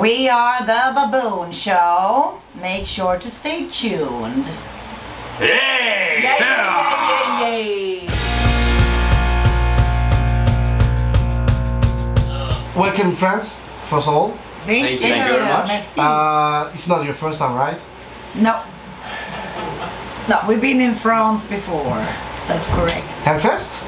We are the Baboon Show. Make sure to stay tuned. Yay! Yay, yay, yay, yay. Welcome, friends. First of all, Thank you very much. Uh, it's not your first time, right? no. No, we've been in France before. That's correct. Hellfest.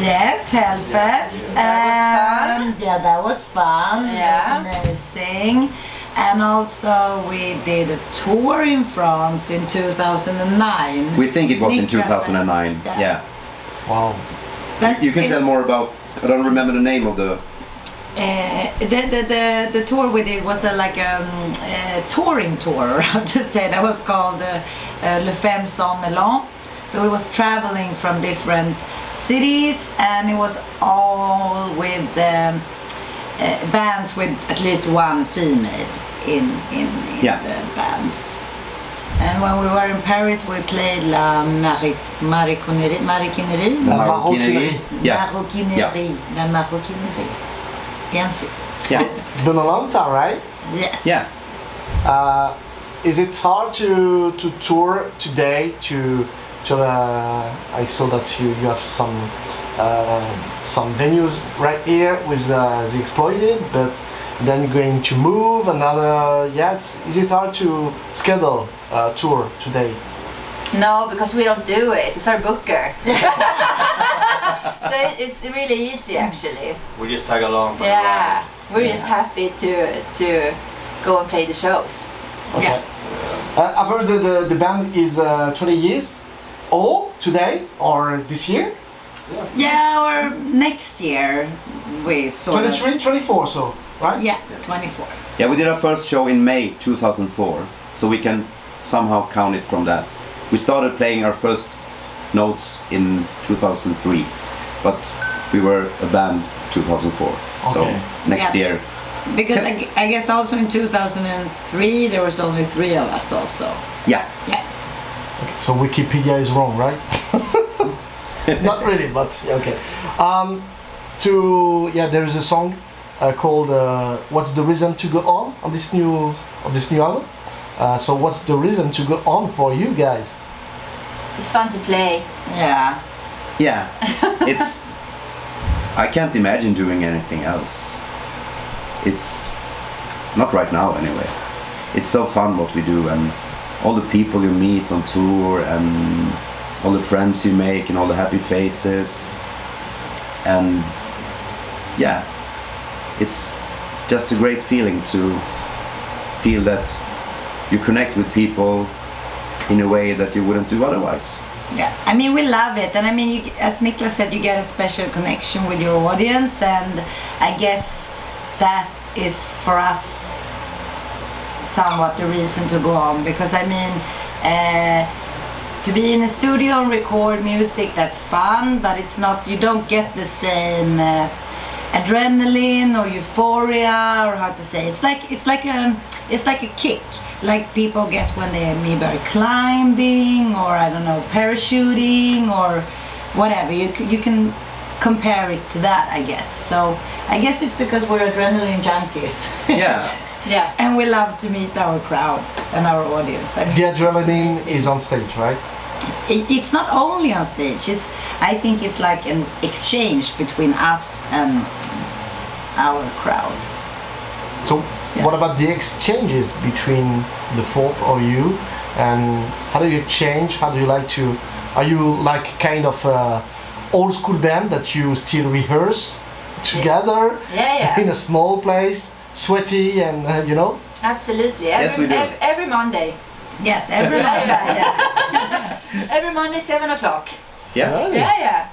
Yes, Hellfest. That was and- Yeah, that was fun. Yeah. It was amazing. And also we did a tour in France in 2009. We think it was in 2009. says, Yeah. Wow. That You can is- tell more about. I don't remember the name of the. Uh, the, the, the, the tour we did was a, like a, um, a touring tour, how to say. That was called uh, uh, Les Femmes S'en Mêlent. So it was traveling from different cities and it was all with um, uh, bands with at least one female in, in, in Yeah. the bands. And when we were in Paris, we played La Marie, Mariconnerie, Mariquinerie. La Maroquinerie. Maroquinerie. Yeah. Maroquinerie. La Maroquinerie. Bien sûr. Yeah. It's been a long time, right? Yes. Yeah. Uh, is it hard to to tour today? To to uh, I saw that you, you have some uh, some venues right here with uh, the exploited, but then going to move another. Yeah, it's, is it hard to schedule a tour today? No, because we don't do it. It's our booker. so it- it's really easy actually. We just tag along for Yeah, we're just happy to to go and play the shows. Yeah. Uh, I've heard that the, the band is uh, 20 years old today or this year. Yeah, or next year we sort of. 23, 24, so right? Yeah, 24. Yeah, we did our first show in May 2004, so we can somehow count it from that. We started playing our first notes in 2003, but we were a band 2004. So next Yeah. year, Because I, I guess also in 2003 there was only three of us also. yeah, Yeah. So Wikipedia is wrong, right? Not really, but okay. Um, to yeah, there is a song uh, called uh, "What's the Reason to Go On" on this new on this new album. Uh, so what's the reason to go on for you guys? It's fun to play. Yeah. yeah. It's. I can't imagine doing anything else. It's not right now, anyway. It's so fun what we do, and all the people you meet on tour, and all the friends you make, and all the happy faces, and yeah, it's just a great feeling to feel that you connect with people in a way that you wouldn't do otherwise. Yeah, I mean we love it, and I mean, you, as Niklas said, you get a special connection with your audience, and I guess that is for us somewhat the reason to go on because I mean, uh, to be in a studio and record music that's fun, but it's not. You don't get the same uh, adrenaline or euphoria or how to say. It's like it's like a it's like a kick, like people get when they maybe are climbing or I don't know parachuting or whatever. You you can compare it to that, I guess. So I guess it's because we're adrenaline junkies. Yeah. Yeah. And we love to meet our crowd and our audience. I mean, The adrenaline is on stage, right? It, it's not only on stage. It's I think it's like an exchange between us and our crowd. So Yeah. what about the exchanges between the fourth or you, and how do you change? How do you like to? Are you like kind of a old school band that you still rehearse together Yeah, yeah. in a small place, sweaty and uh, you know? Absolutely. Every, Yes, we do. Every, every Monday. Yes, everyone. yeah. Every Monday, seven o'clock. Yeah. Really? Yeah, yeah.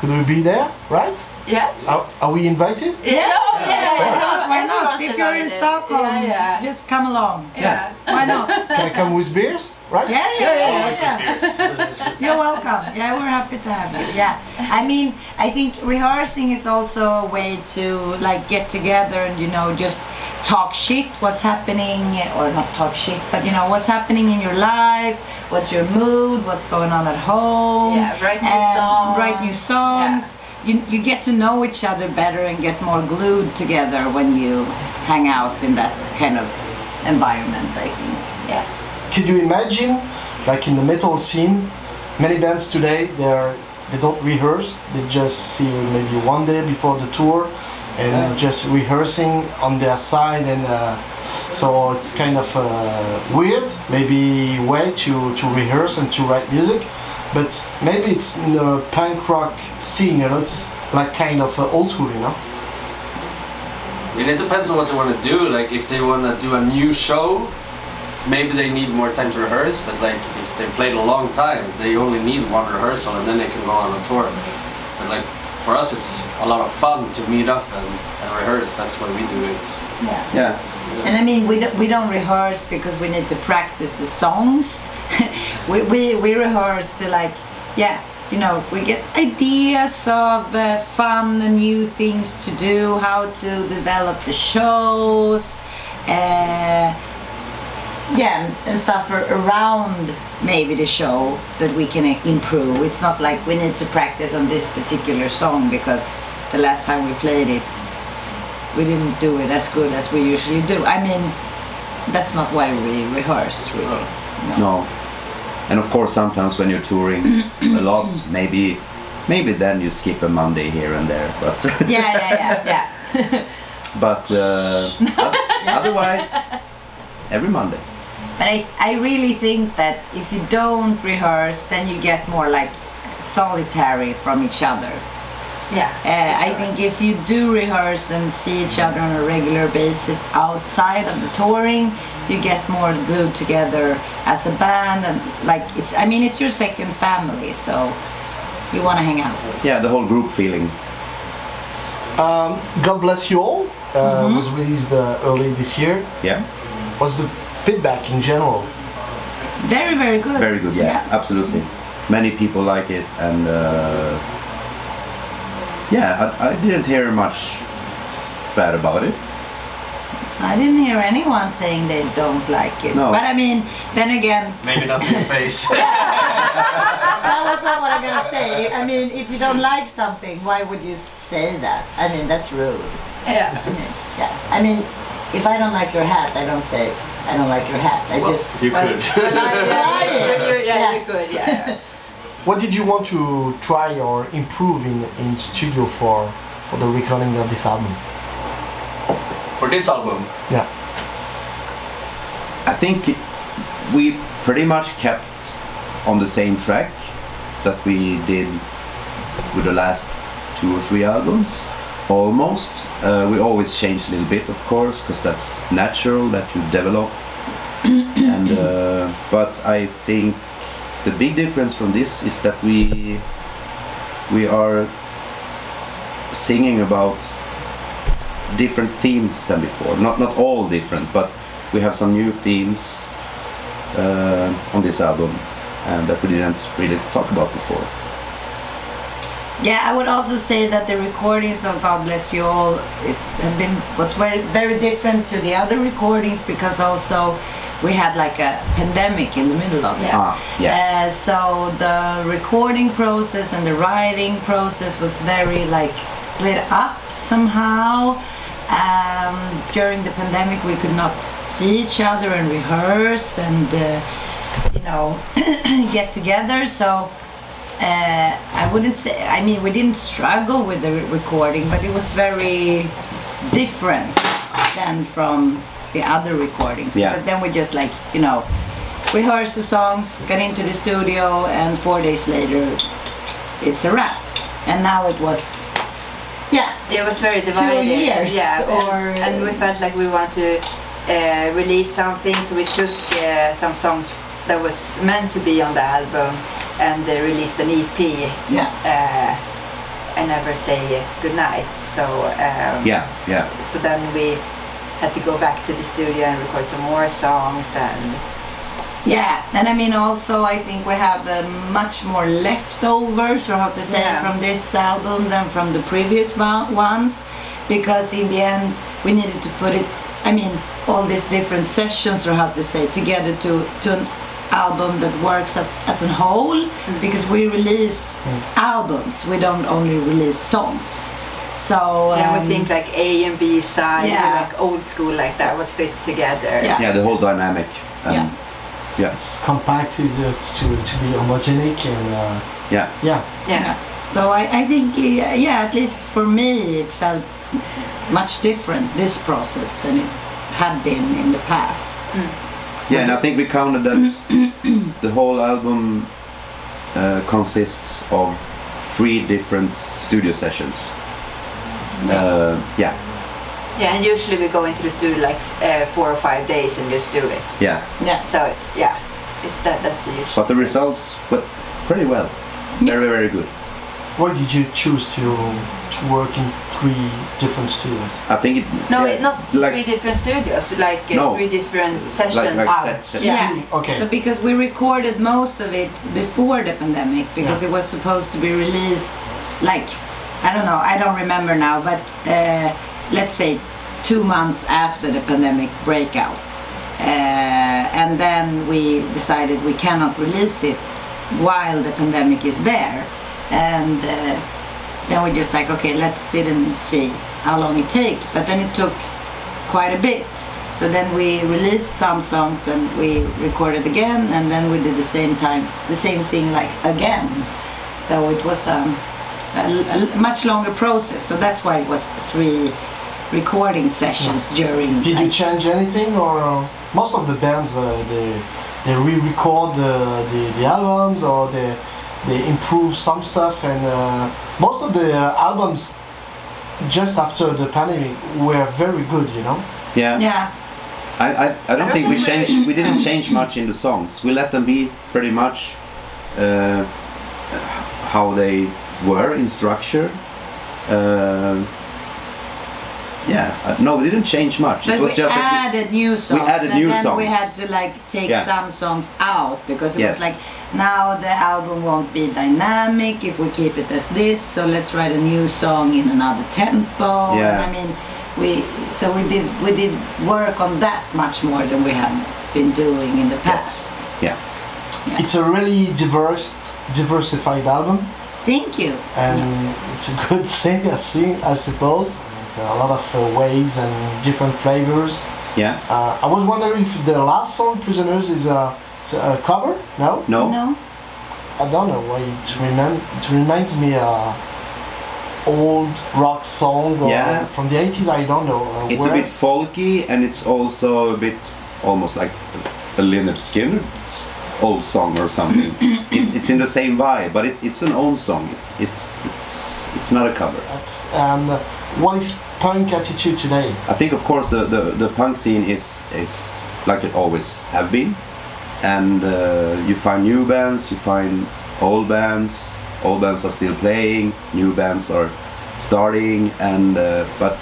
Could we be there? Right? Yeah. Are, are we invited? Yeah. Oh, yeah. Why not? Why not? Everyone's If you're in. Stockholm, Yeah, yeah. just come along. Yeah. Why not? Can I come with beers? Right? Yeah, yeah, yeah, yeah, yeah. You're welcome. Yeah, we're happy to have you. Yeah. I mean, I think rehearsing is also a way to like get together and you know just talk shit what's happening or not talk shit but you know what's happening in your life what's your mood what's going on at home Yeah, write new and songs. write new songs you, you get to know each other better and get more glued together when you hang out in that kind of environment. I think. Yeah. Could you imagine, like in the metal scene, many bands today they're they don't rehearse. They just see you maybe one day before the tour, and just rehearsing on their side, and uh, so it's kind of uh, weird, maybe way to to rehearse and to write music, but maybe it's in the punk rock scene. You know, it's like kind of uh, old school. You know. Mean, it depends on what they want to do. Like, if they want to do a new show, maybe they need more time to rehearse. But like, if they played a long time, they only need one rehearsal, and then they can go on a tour. But like, for us, it's a lot of fun to meet up and, and rehearse. That's why we do it. Yeah. Yeah. And I mean, we don't, we don't rehearse because we need to practice the songs. we, we, we rehearse to like, yeah, you know, we get ideas of uh, fun and new things to do, how to develop the shows, uh, yeah, and stuff around maybe the show that we can improve. It's not like we need to practice on this particular song because the last time we played it, we didn't do it as good as we usually do. I mean, that's not why we rehearse, really. No. And of course, sometimes when you're touring a lot, maybe maybe then you skip a Monday here and there. But Yeah, yeah, yeah, yeah. but uh, oth- otherwise, every Monday. But I, I really think that if you don't rehearse, then you get more like solitary from each other. Yeah. Uh, I think if you do rehearse and see each other on a regular basis outside of the touring, you get more glued together as a band and like it's I mean it's your second family, so you want to hang out. Yeah, the whole group feeling. Um, God bless you all. Uh, Was released uh, early this year. Yeah, What's the feedback in general? Very very good. very good. Yeah, absolutely. Many people like it, and uh, yeah, I, I didn't hear much bad about it. I didn't hear anyone saying they don't like it. No. But I mean, then again, Maybe not to your face. that was not what I'm gonna say. I mean, if you don't like something, why would you say that? I mean, that's rude. Yeah. I mean, yeah. I mean, if I don't like your hat, I don't say I don't like your hat. I Well, just you could. Try it. Yeah, Yeah. you could. Yeah. What did you want to try or improve in, in studio for for the recording of this album? For this album, Yeah. I think we pretty much kept on the same track that we did with the last two or three albums, almost. Uh, we always change a little bit, of course, because that's natural that you develop. and uh, but I think the big difference from this is that we we are singing about different themes than before. Not not all different, but we have some new themes uh, on this album and that we didn't really talk about before. Yeah, I would also say that the recordings of God Bless You All is have been was very very different to the other recordings because also we had like a pandemic in the middle of it. Ah, yeah. Uh, so the recording process and the writing process was very like split up somehow. Um, during the pandemic, we could not see each other and rehearse and uh, you know get together. So uh, I wouldn't say. I mean, we didn't struggle with the recording, but it was very different than from the other recordings Yeah. because then we just like you know rehearsed the songs, got into the studio, and four days later, it's a wrap. And now it was, yeah, It was very divided. Two years, yeah, and- or- and, we felt like we wanted to uh, release something, so we took uh, some songs that was meant to be on the album and they released an EP. yeah. Uh, I never say goodnight. So um, Yeah, yeah. So then we had to go back to the studio and record some more songs and Yeah, and I mean also I think we have uh, much more leftovers, or how to say, Yeah. from this album than from the previous one- ones, because in the end we needed to put it. I mean, all these different sessions, or how to say, together to to an album that works as, as a whole because we release albums. We don't only release songs. So Yeah, um, we think like A and B side, Yeah. like old school, like that. What fits together? Yeah. Yeah, the whole dynamic. Um, Yeah. Yeah. It's compacted uh, to, to be homogenic and uh, Yeah. yeah. Yeah. So I, I think, yeah, at least for me, it felt much different, this process, than it had been in the past. Yeah, and I think we counted that the whole album uh, consists of three different studio sessions. Uh, yeah, Yeah, and usually we go into the studio like uh, four or five days and just do it. yeah. Yeah. So it's yeah, it's that that's the huge. But the results were pretty well. Very, very good. Why did you choose to to work in three different studios? I think it. No, yeah, it, not like three different studios, like uh, No. three different sessions. like Ah, set- set- Yeah. Okay. So because we recorded most of it before the pandemic because Yeah. it was supposed to be released like I don't know I don't remember now but uh, let's say two months after the pandemic breakout uh, and then we decided we cannot release it while the pandemic is there and uh, then we just like okay let's sit and see how long it takes but then it took quite a bit. So then we released some songs and we recorded again and then we did the same time, the same thing like again. So it was um, a, a much longer process. So that's why it was three recording sessions during. Did you change anything, or uh, most of the bands uh, they they re-record the, the the albums or they they improve some stuff, and uh, most of the uh, albums just after the pandemic were very good, you know. yeah. yeah, I, I, I don't think we changed. We didn't change much in the songs. We let them be pretty much uh, how they were in structure. Uh, yeah, uh, no, we didn't change much. but it was we just that added new songs. We added and new then we had to like take Yeah. some songs out because it Yes. was like now the album won't be dynamic if we keep it as this. So let's write a new song in another tempo. Yeah. And I mean, we so we did we did work on that much more than we had been doing in the past. we, yeah, It's a really diverse, diversified album, Thank you. and it's a good thing, I see, I suppose. It's a lot of uh, waves and different flavors. yeah. Uh, I was wondering if the last song, "Prisoners," is a, a cover. No, No, No. I don't know why it remem- It reminds me a old rock song or Yeah. from the 80s. I don't know. Uh, it's a bit folky and it's also a bit almost like a Lynyrd Skynyrd old song or something. it's it's in the same vibe, but it, it's an old song. It's it's it's not a cover. And uh, what is punk attitude today? I think, of course, the, the, the punk scene is is like it always have been, and uh, you find new bands, you find old bands. Old bands are still playing, new bands are starting, and uh, but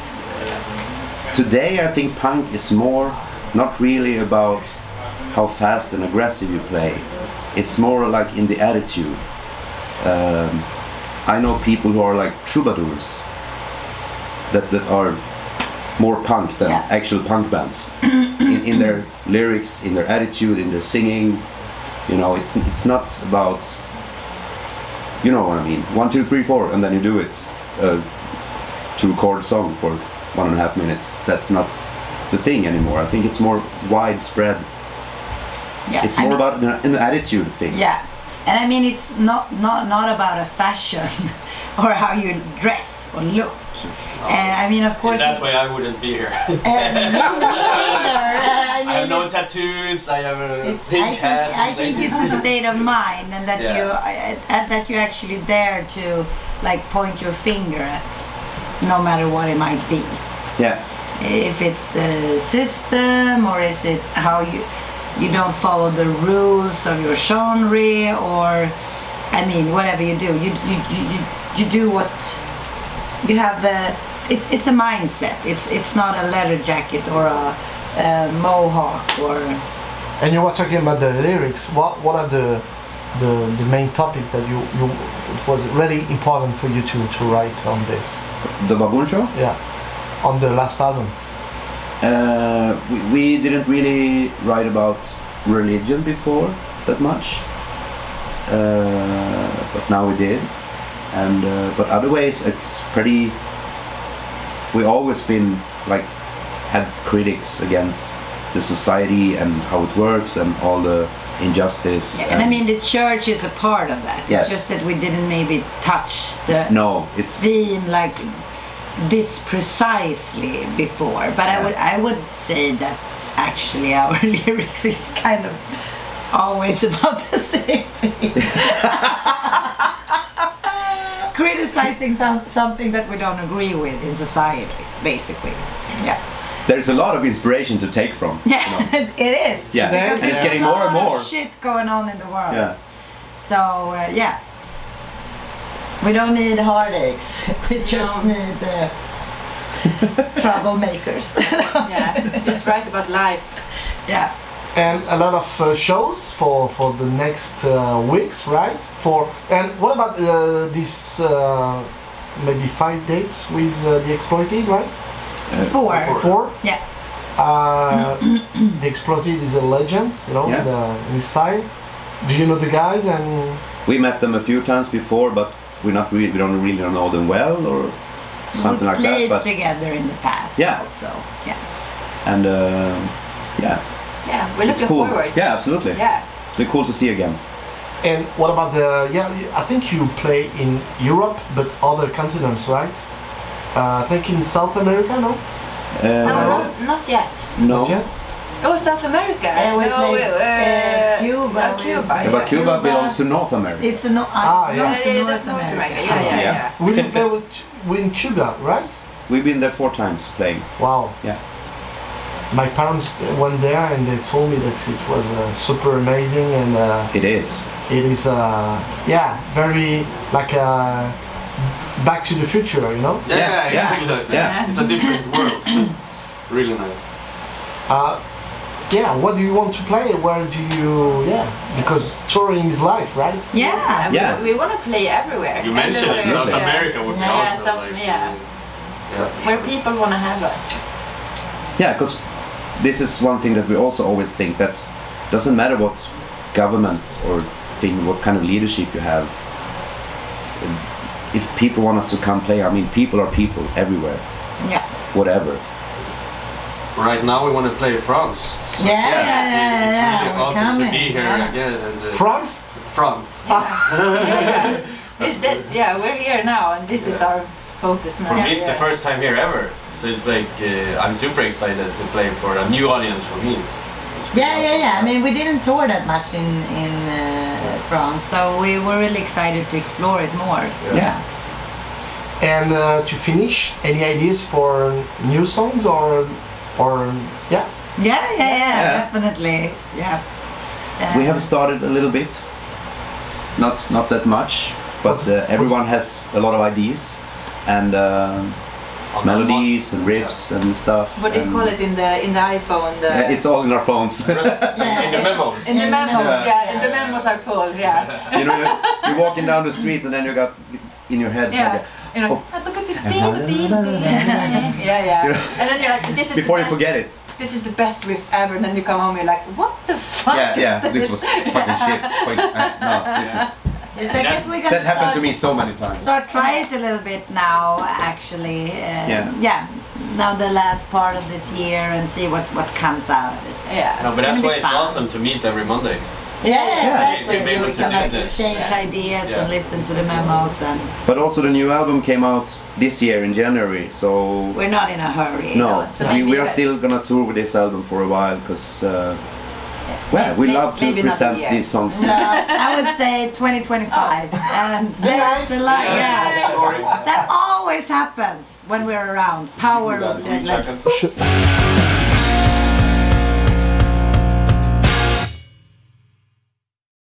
today I think punk is more not really about how fast and aggressive you play. It's more like in the attitude. Um, I know people who are like troubadours that, that are more punk than Yeah. actual punk bands in, in their lyrics, in their attitude, in their singing. You know, it's it's not about you know what I mean. One, two, three, four, and then you do it. Uh, two chord song for one and a half minutes. That's not the thing anymore. I think it's more widespread. Yeah. It's more about an, an attitude thing. Yeah, and I mean it's not not not about a fashion or how you dress or look. And I mean, of In course, that way, I wouldn't be here. Uh, me neither. I mean, I have no tattoos. I have a It's, pink I, think, hat. I think it's a state of mind, and that Yeah. you uh, uh, that you actually dare to like point your finger at, no matter what it might be. Yeah. If it's the system, or is it how you you don't follow the rules of your genre, or I mean, whatever you do, you you you, you, you do what you have. A, it's it's a mindset. It's it's not a leather jacket or a, a mohawk or. And you were talking about the lyrics. What what are the the, the main topics that you, you it was really important for you to, to write on this? The Baboon Show? Yeah, on the last album. Uh, we, we didn't really write about religion before. that much. Uh, but now we did, and uh, but otherwise, it's pretty. We always been like had critics against the society and how it works and all the injustice. Yeah, and I mean, the church is a part of that. Yes. It's just that we didn't maybe touch the no, it's theme like this precisely before. But I would I would say that actually our lyrics is kind of always about the same thing. Criticizing th- something that we don't agree with in society, basically. Yeah. there's a lot of inspiration to take from. you Yeah, know. it is. Yeah, Today- Because and it's getting a more and lot of more. shit going on in the world. Yeah. So uh, yeah, we don't need heartaches. We just No. need uh, troublemakers. Yeah, just write about life. yeah. and a lot of uh, shows for for the next uh, weeks, right? For and what about uh, these uh, maybe five dates with uh, the exploited, right? Four. Four. Yeah. Uh, the exploited is a legend, you know, Yeah. in, the, in his style. Do you know the guys and? We met them a few times before, but we're not really, we don't really know them well or something we like played that. But together in the past. Yeah. Also. Yeah. and uh, yeah, Yeah, we're looking cool. forward. Yeah, absolutely. Yeah. It's cool to see again. And what about the? Yeah, I think you play in Europe, but other continents, right? Uh, I think in South America, no? Uh, No, not, not yet. no. Not yet. Oh, South America. Yeah, we no, played, uh, Cuba, uh, Cuba. Yeah, but Cuba Cuba. belongs to North America. It's a no. Ah, uh, yeah. North, Yeah, yeah, North North America. America. Yeah, yeah, Yeah. yeah. Will you play with, with Cuba, right? We've been there four times playing. Wow. Yeah. My parents went there and they told me that it was uh, super amazing and uh, It is. it is, uh, yeah, very like uh, Back to the Future, you know? Yeah, Yeah, yeah, exactly. yeah. It's a different world. really nice. Uh, yeah, what do you want to play? Where do you, yeah, because touring is life, right? Yeah. We- Yeah. We, want to play everywhere. You mentioned Everywhere. South Absolutely. America would be Yeah, awesome. South- like, yeah. yeah. Where people want to have us. Yeah, because this is one thing that we also always think that doesn't matter what government or thing, what kind of leadership you have. If people want us to come play, I mean, people are people everywhere, Yeah. whatever. Right now we want to play France. Yeah. Yeah. Yeah. It's yeah, really we're awesome coming. to be here Yeah. again. And, uh, France? France. yeah. It's that, yeah, we're here now, and this is our focus now. For Yeah. me, it's the first time here ever. So it's like uh, I'm super excited to play for a new audience for me. It's, it's pretty Yeah, yeah, awesome. yeah. I mean, we didn't tour that much in in uh, France, so we were really excited to explore it more. Yeah. And uh, to finish, any ideas for new songs or, or yeah? Yeah, yeah, yeah, Yeah. definitely. Yeah. Uh, We have started a little bit, not not that much, but uh, everyone has a lot of ideas and um, On the melodies and riffs and stuff. What do you call it in the in the iPhone? The, Yeah, it's all in our phones. yeah, In the memos. in the memos, memos. yeah, and the memos are full, yeah, you know, you're, you're walking down the street and then you got in your head. yeah. like, You know, yeah, yeah. You know, And then you're like, this is before the you best, forget it. This is the best riff ever. And then you come home, you're like, what the fuck? Yeah, is yeah, this? this was fucking shit. Wait, uh, no, this is Yes, I guess we're gonna that happened start, to me so many times. Start try it a little bit now, actually. Uh, Yeah. Yeah. Now the last part of this year and see what what comes out of it. Yeah. No, but that's why be it's awesome to meet every Monday. Yeah, exactly. To be So able we to do like this. exchange Yeah. ideas Yeah. and listen to the memos, and But also the new album came out this year in January, so we're not in a hurry. no, so we, we are still gonna tour with this album for a while because uh, well, we May- love to maybe not a present these songs. No, I would say 2025, and there's the line. Yeah. Sorry. That always happens when we're around. Power, of three like, seconds.